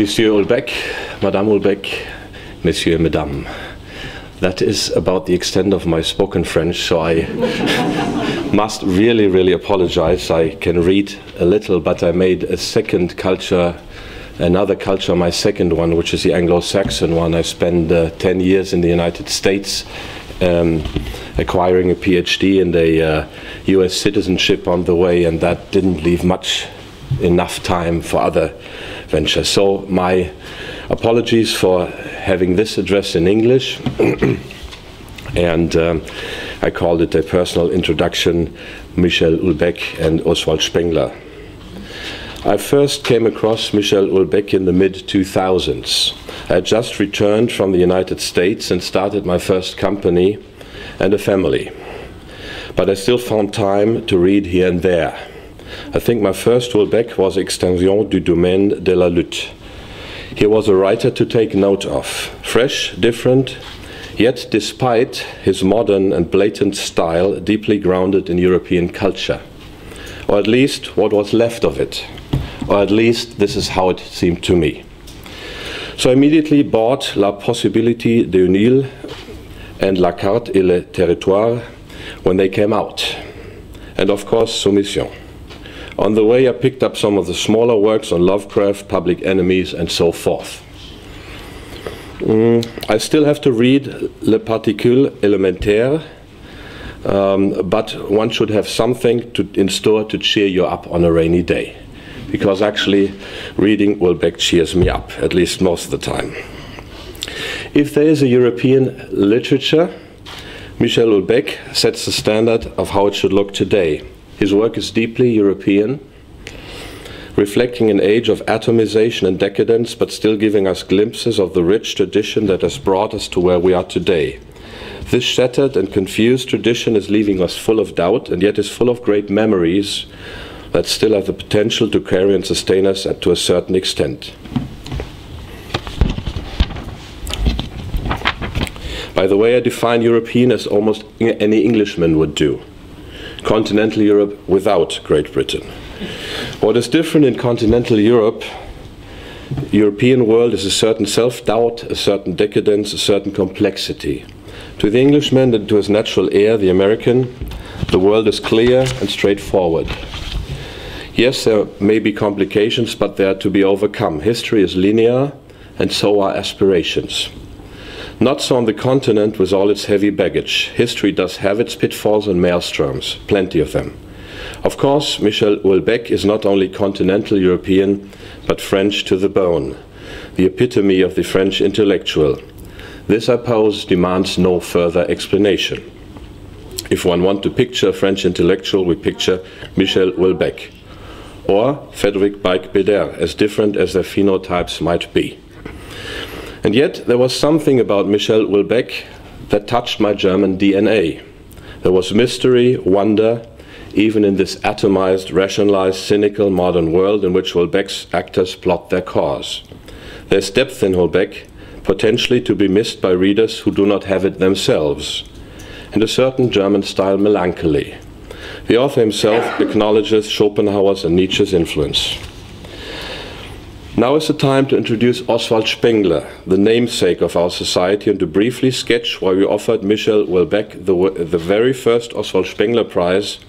Monsieur Houellebecq, Madame Houellebecq, Monsieur Madame. That is about the extent of my spoken French, so I must really, really apologize. I can read a little, but I made a second culture, another culture, my second one, which is the Anglo Saxon one. I spent uh, 10 years in the United States. Um, acquiring a PhD and a uh, US citizenship on the way, and that didn't leave much enough time for other ventures. So, my apologies for having this address in English, and um, I called it a personal introduction Michel Houellebecq and Oswald Spengler. I first came across Michel Houellebecq in the mid 2000s. I had just returned from the United States and started my first company and a family. But I still found time to read here and there. I think my first Houellebecq was Extension du domaine de la lutte. He was a writer to take note of, fresh, different, yet despite his modern and blatant style, deeply grounded in European culture. Or at least what was left of it. Or at least this is how it seemed to me. So I immediately bought La Possibilité de d'une île and La Carte et le Territoire when they came out. And of course, Soumission. On the way, I picked up some of the smaller works on Lovecraft, Public Enemies, and so forth. Mm, I still have to read Le Particule Élémentaire, um, but one should have something to, in store to cheer you up on a rainy day. Because actually, reading Houellebecq cheers me up, at least most of the time. If there is a European literature, Michel Houellebecq sets the standard of how it should look today. His work is deeply European, reflecting an age of atomization and decadence, but still giving us glimpses of the rich tradition that has brought us to where we are today. This shattered and confused tradition is leaving us full of doubt, and yet is full of great memories that still have the potential to carry and sustain us to a certain extent. By the way, I define European as almost any Englishman would do. Continental Europe without Great Britain. What is different in continental Europe, European world is a certain self-doubt, a certain decadence, a certain complexity. To the Englishman and to his natural heir, the American, the world is clear and straightforward. Yes, there may be complications, but they are to be overcome. History is linear, and so are aspirations. Not so on the continent with all its heavy baggage. History does have its pitfalls and maelstroms, plenty of them. Of course, Michel Houellebecq is not only continental European, but French to the bone, the epitome of the French intellectual. This, I pose, demands no further explanation. If one wants to picture a French intellectual, we picture Michel Houellebecq or Frédéric Beigbeder, as different as their phenotypes might be. And yet, there was something about Michel Houellebecq that touched my German DNA. There was mystery, wonder, even in this atomized, rationalized, cynical modern world in which Houellebecq's actors plot their cause. There's depth in Houellebecq, potentially to be missed by readers who do not have it themselves, and a certain German style melancholy. The author himself acknowledges Schopenhauer's and Nietzsche's influence. Now is the time to introduce Oswald Spengler, the namesake of our society, and to briefly sketch why we offered Michel Houellebecq the, the very first Oswald Spengler Prize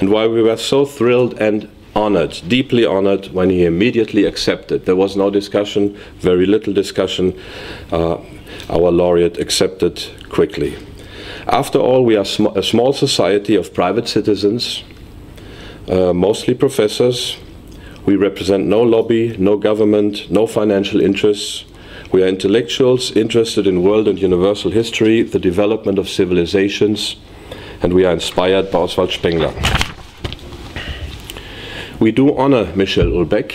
and why we were so thrilled and honored, deeply honored, when he immediately accepted. There was no discussion, very little discussion. Uh, our laureate accepted quickly. After all, we are sm a small society of private citizens, uh, mostly professors, we represent no lobby, no government, no financial interests. We are intellectuals interested in world and universal history, the development of civilizations, and we are inspired by Oswald Spengler. We do honor Michel Houellebecq,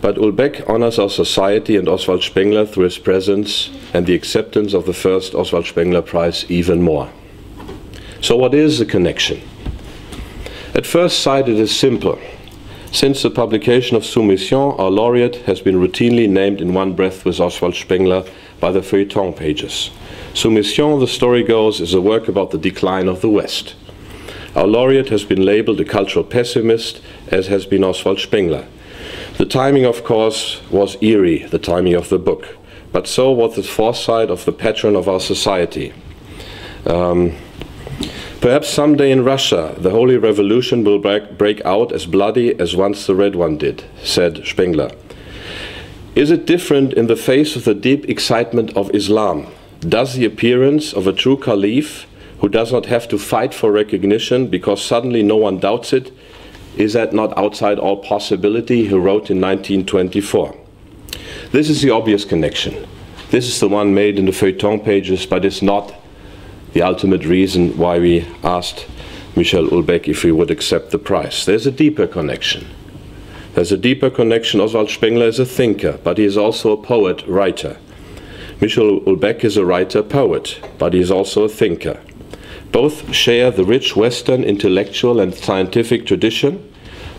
but Houellebecq honors our society and Oswald Spengler through his presence and the acceptance of the first Oswald Spengler Prize even more. So, what is the connection? At first sight, it is simple. Since the publication of Soumission, our laureate has been routinely named in one breath with Oswald Spengler by the feuilleton pages. Soumission, the story goes, is a work about the decline of the West. Our laureate has been labeled a cultural pessimist, as has been Oswald Spengler. The timing, of course, was eerie, the timing of the book, but so was the foresight of the patron of our society. Um, perhaps someday in Russia, the Holy Revolution will break, break out as bloody as once the Red One did, said Spengler. Is it different in the face of the deep excitement of Islam? Does the appearance of a true caliph who does not have to fight for recognition because suddenly no one doubts it, is that not outside all possibility? He wrote in 1924. This is the obvious connection. This is the one made in the feuilleton pages, but it's not the ultimate reason why we asked Michel Houellebecq if he would accept the prize. There's a deeper connection. There's a deeper connection. Oswald Spengler is a thinker, but he is also a poet, writer. Michel Houellebecq is a writer, poet, but he is also a thinker. Both share the rich Western intellectual and scientific tradition.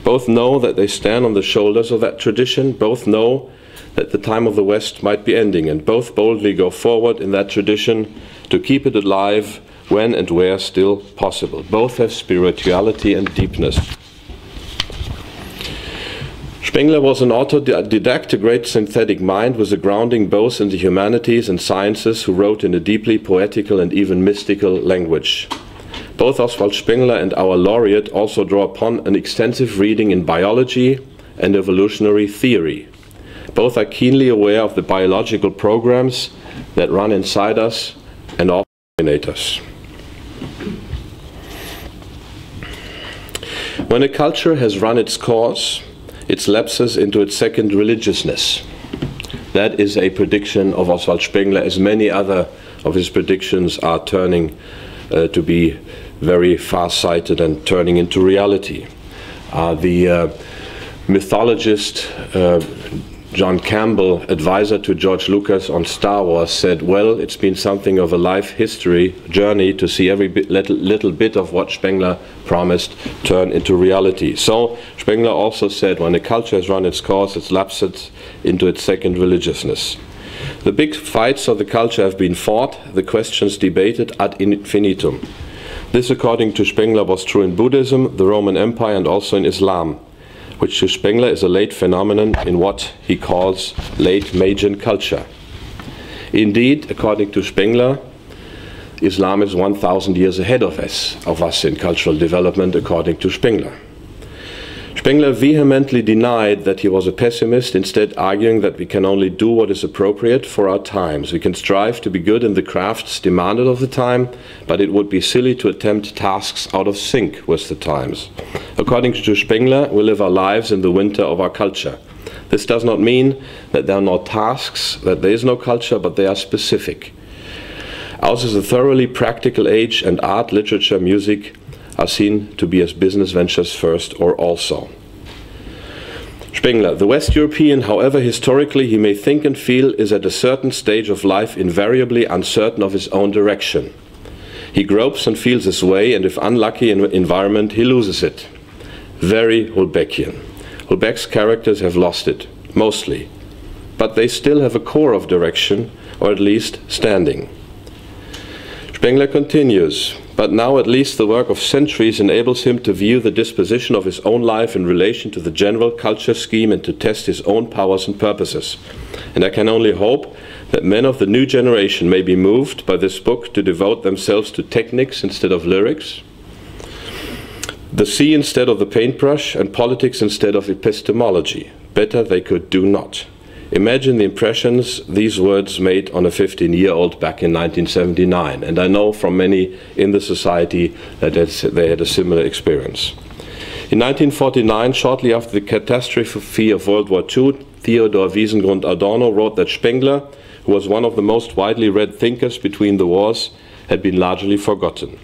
Both know that they stand on the shoulders of that tradition. Both know that the time of the West might be ending, and both boldly go forward in that tradition to keep it alive when and where still possible. Both have spirituality and deepness. Spengler was an autodidact, a great synthetic mind with a grounding both in the humanities and sciences, who wrote in a deeply poetical and even mystical language. Both Oswald Spengler and our laureate also draw upon an extensive reading in biology and evolutionary theory. Both are keenly aware of the biological programs that run inside us and us. When a culture has run its course, it lapses into its second religiousness. That is a prediction of Oswald Spengler, as many other of his predictions are turning uh, to be very far-sighted and turning into reality. Uh, the uh, mythologist uh, John Campbell, advisor to George Lucas on Star Wars, said, Well, it's been something of a life history journey to see every bit, little, little bit of what Spengler promised turn into reality. So, Spengler also said, When a culture has run its course, it lapses into its second religiousness. The big fights of the culture have been fought, the questions debated ad infinitum. This, according to Spengler, was true in Buddhism, the Roman Empire, and also in Islam which to Spengler is a late phenomenon in what he calls late Magian culture. Indeed, according to Spengler, Islam is 1,000 years ahead of us, of us in cultural development, according to Spengler. Spengler vehemently denied that he was a pessimist, instead arguing that we can only do what is appropriate for our times. We can strive to be good in the crafts demanded of the time, but it would be silly to attempt tasks out of sync with the times. According to Spengler, we live our lives in the winter of our culture. This does not mean that there are no tasks, that there is no culture, but they are specific. Ours is a thoroughly practical age, and art, literature, music, are seen to be as business ventures first or also. Spengler, the West European, however historically he may think and feel, is at a certain stage of life invariably uncertain of his own direction. He gropes and feels his way, and if unlucky in environment, he loses it. Very Houellebecqian. Houellebecq's characters have lost it, mostly, but they still have a core of direction, or at least standing. Spengler continues, but now at least the work of centuries enables him to view the disposition of his own life in relation to the general culture scheme and to test his own powers and purposes. And I can only hope that men of the new generation may be moved by this book to devote themselves to techniques instead of lyrics, the sea instead of the paintbrush, and politics instead of epistemology. Better they could do not. Imagine the impressions these words made on a 15 year old back in 1979. And I know from many in the society that they had a similar experience. In 1949, shortly after the catastrophe of World War II, Theodor Wiesengrund Adorno wrote that Spengler, who was one of the most widely read thinkers between the wars, had been largely forgotten.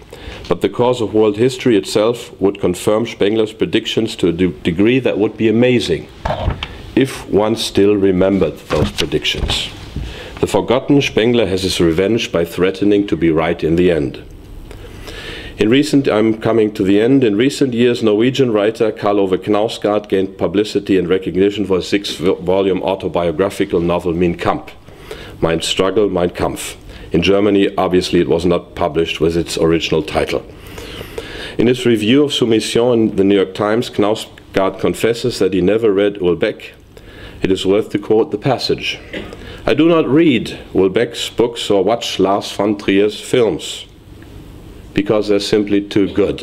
But the course of world history itself would confirm Spengler's predictions to a de degree that would be amazing if one still remembered those predictions. The forgotten Spengler has his revenge by threatening to be right in the end. In recent, I'm coming to the end. In recent years, Norwegian writer Karl Ove Knausgaard gained publicity and recognition for a six-volume autobiographical novel Mein Kampf, Mein Struggle, Mein Kampf. In Germany, obviously, it was not published with its original title. In his review of Soumission in the New York Times, Knausgaard confesses that he never read Houellebecq it is worth to quote the passage. I do not read Houellebecq's books or watch Lars von Trier's films because they're simply too good.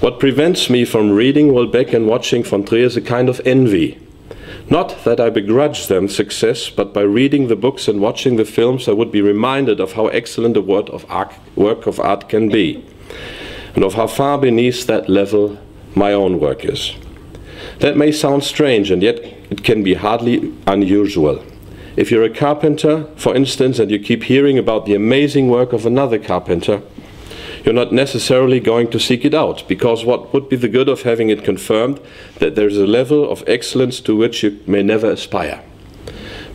What prevents me from reading Houellebecq and watching von Trier is a kind of envy. Not that I begrudge them success, but by reading the books and watching the films, I would be reminded of how excellent a of art, work of art can be, and of how far beneath that level my own work is. That may sound strange, and yet it can be hardly unusual. If you're a carpenter, for instance, and you keep hearing about the amazing work of another carpenter, you're not necessarily going to seek it out, because what would be the good of having it confirmed that there's a level of excellence to which you may never aspire?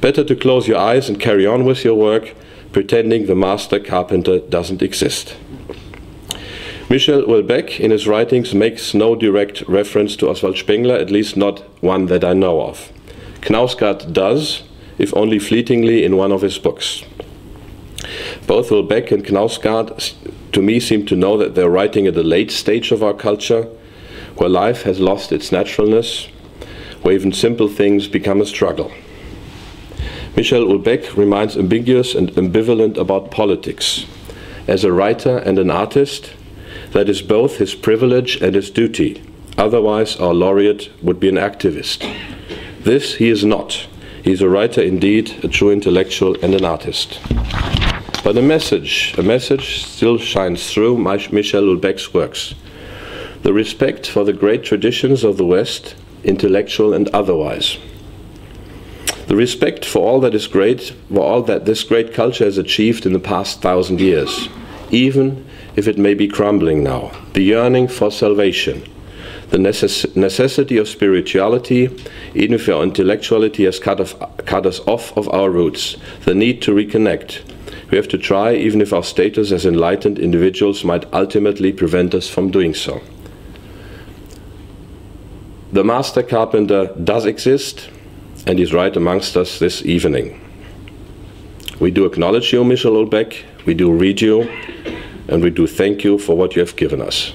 Better to close your eyes and carry on with your work, pretending the master carpenter doesn't exist. Michel Houellebecq, in his writings, makes no direct reference to Oswald Spengler, at least not one that I know of. Knausgaard does, if only fleetingly, in one of his books. Both Houellebecq and Knausgaard, to me, seem to know that they're writing at a late stage of our culture, where life has lost its naturalness, where even simple things become a struggle. Michel Houellebecq remains ambiguous and ambivalent about politics. As a writer and an artist, that is both his privilege and his duty. Otherwise, our laureate would be an activist. This he is not. He is a writer indeed, a true intellectual, and an artist. But a message, a message still shines through Michel Houellebecq's works. The respect for the great traditions of the West, intellectual and otherwise. The respect for all that is great, for all that this great culture has achieved in the past thousand years, even if it may be crumbling now, the yearning for salvation, the necess necessity of spirituality, even if our intellectuality has cut, off, cut us off of our roots, the need to reconnect. We have to try, even if our status as enlightened individuals might ultimately prevent us from doing so. The master carpenter does exist, and he's right amongst us this evening. We do acknowledge you, Michel Houellebecq. We do read you and we do thank you for what you have given us.